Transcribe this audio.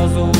puzzle